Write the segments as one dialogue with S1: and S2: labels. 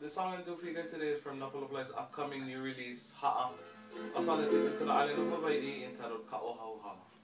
S1: the song I'm doing for you guys today is from Na Palapalai's upcoming new release, Ha'a. A song dedicated to the island of Hawaii entitled Ka
S2: 'Ohaohala.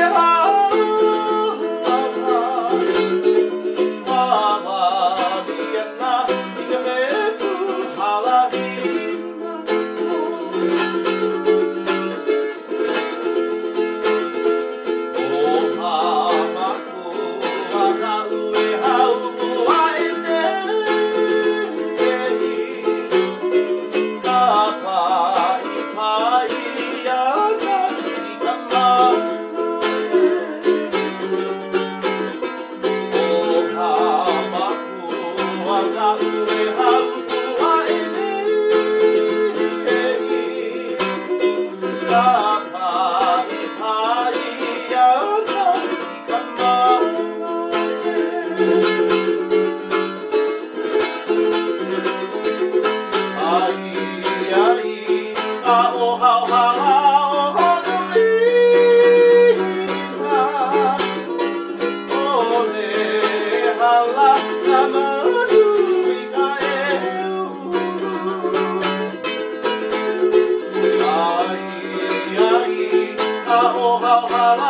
S2: Yeah. la